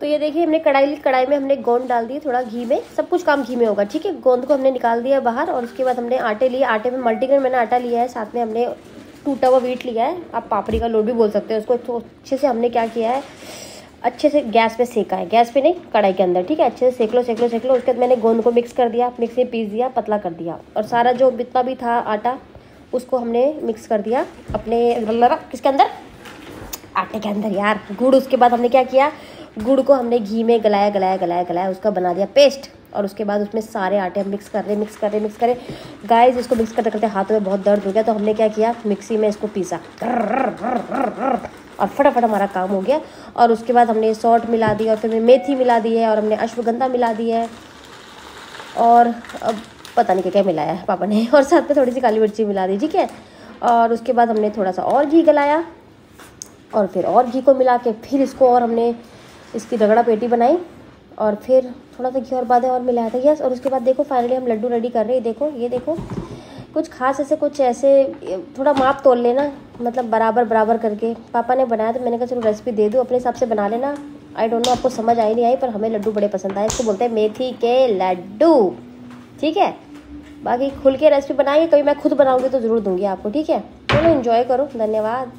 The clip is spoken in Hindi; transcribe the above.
तो ये देखिए, हमने कढ़ाई ली। कढ़ाई में हमने गोंद डाल दी थोड़ा घी में। सब कुछ काम घी में होगा, ठीक है? गोंद को हमने निकाल दिया बाहर और उसके बाद हमने आटे लिए। आटे में मल्टीग्रेन मैंने आटा लिया है, साथ में हमने टूटा हुआ वीट लिया है। आप पापड़ी का लोड भी बोल सकते हैं, उसको तो अच्छे से हमने क्या किया है, अच्छे से गैस पे सेका है। गैस पे नहीं, कढ़ाई के अंदर, ठीक है? अच्छे से सेक लो सेक लो सेक लो। उसके बाद मैंने गोंद को मिक्स कर दिया, मिक्स में पीस दिया, पतला कर दिया। और सारा जो जितना भी था आटा, उसको हमने मिक्स कर दिया अपने, किसके अंदर? आटे के अंदर, यार। गुड़, उसके बाद हमने क्या किया? गुड़ को हमने घी में गलाया गलाया गलाया गलाया, उसका बना दिया पेस्ट और उसके बाद उसमें सारे आटे हम मिक्स कर रहे मिक्स कर रहे मिक्स करें गाइस इसको मिक्स करते करते हाथों में बहुत दर्द हो गया तो हमने क्या किया? मिक्सी में इसको पीसा और फटाफट हमारा काम हो गया। और उसके बाद हमने सॉल्ट मिला दी और फिर मेथी मिला दी है और हमने अश्वगंधा मिला दी है। और अब पता नहीं क्या क्या मिलाया है पापा ने। और साथ में थोड़ी सी काली मिर्ची मिला दी, ठीक है? और उसके बाद हमने थोड़ा सा और घी गलाया। और फिर और घी को मिला के फिर इसको और हमने इसकी रगड़ा पेटी बनाई और फिर थोड़ा सा घी और बादें और मिलाया था। यस और उसके बाद देखो फाइनली हम लड्डू रेडी कर रहे हैं। देखो, ये देखो, कुछ खास ऐसे, कुछ ऐसे थोड़ा माप तोल लेना मतलब बराबर बराबर करके। पापा ने बनाया तो मैंने कहा, चलो रेसिपी दे दूँ, अपने हिसाब से बना लेना। आई डोंट नो आपको समझ आई नहीं आई, पर हमें लड्डू बड़े पसंद आए। इसको बोलते हैं मेथी के लड्डू। ठीक है? बाकी खुल के रेसिपी बनाएँगे कभी मैं खुद बनाऊँगी तो ज़रूर दूँगी आपको। ठीक है? चलो इन्जॉय करो। धन्यवाद।